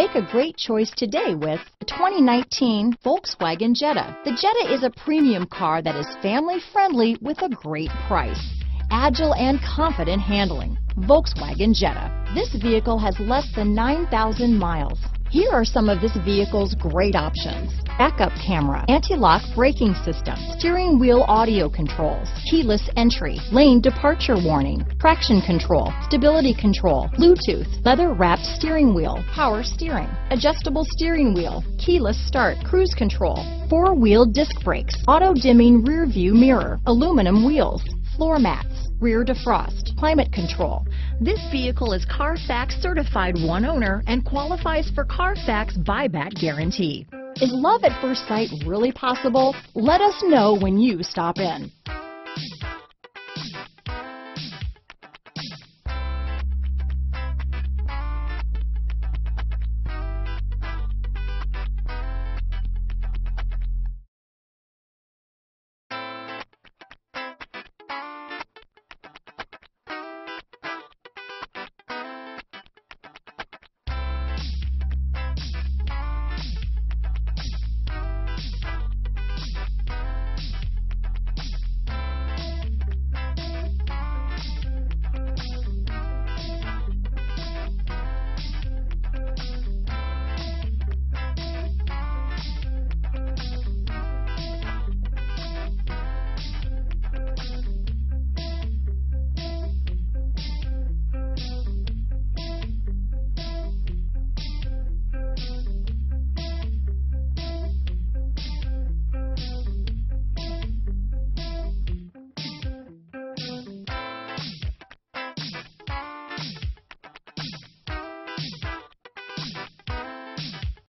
Make a great choice today with the 2019 Volkswagen Jetta. The Jetta is a premium car that is family friendly with a great price. Agile and confident handling. Volkswagen Jetta. This vehicle has less than 9,000 miles. Here are some of this vehicle's great options. Backup camera, anti-lock braking system, steering wheel audio controls, keyless entry, lane departure warning, traction control, stability control, Bluetooth, leather wrapped steering wheel, power steering, adjustable steering wheel, keyless start, cruise control, four wheel disc brakes, auto dimming rear view mirror, aluminum wheels, floor mats, rear defrost, climate control. This vehicle is Carfax certified one owner and qualifies for Carfax buyback guarantee. Is love at first sight really possible? Let us know when you stop in.